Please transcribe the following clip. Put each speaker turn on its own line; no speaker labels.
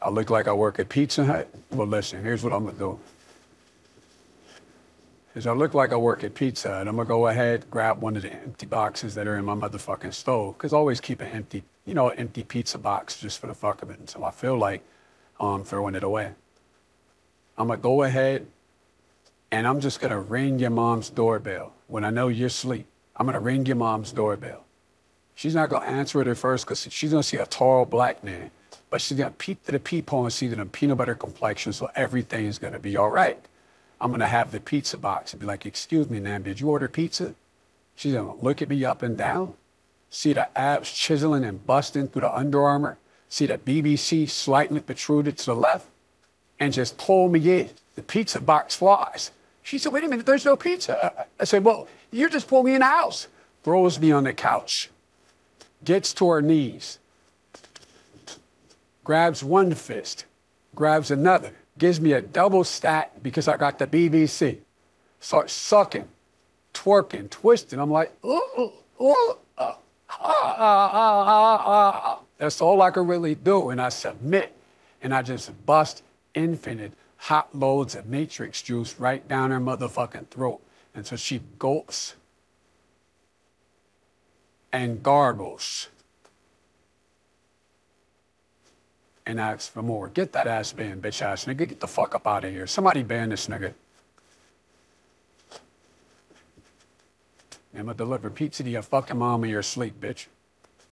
I look like I work at Pizza Hut. Well, listen, here's what I'm gonna do. Is I look like I work at Pizza Hut. I'm gonna go ahead, grab one of the empty boxes that are in my motherfucking stove. Cause I always keep an empty, you know, empty pizza box just for the fuck of it until I feel like I'm throwing it away. I'm gonna go ahead and I'm just gonna ring your mom's doorbell when I know you're asleep. I'm gonna ring your mom's doorbell. She's not gonna answer it at first because she's gonna see a tall black man, but she's gonna peep to the peephole and see the peanut butter complexion, so everything is gonna be all right. I'm gonna have the pizza box and be like, "Excuse me, ma'am, did you order pizza?" She's gonna look at me up and down, see the abs chiseling and busting through the Under Armour, see the BBC slightly protruded to the left, and just pull me in. The pizza box flies. She said, wait a minute, there's no pizza. I said, well, you're just pulling me in the house. Throws me on the couch, gets to her knees, grabs one fist, grabs another, gives me a double stat because I got the BBC. Starts sucking, twerking, twisting. I'm like, ooh, ooh, uh, ah, ah, ah, ah. That's all I can really do. And I submit and I just bust infinite hot loads of matrix juice right down her motherfucking throat. And so she gulps and gargles and asks for more. Get that ass banned, bitch ass nigga. Get the fuck up out of here. Somebody ban this nigga. I'm gonna deliver pizza to your fucking mom in your sleep, bitch.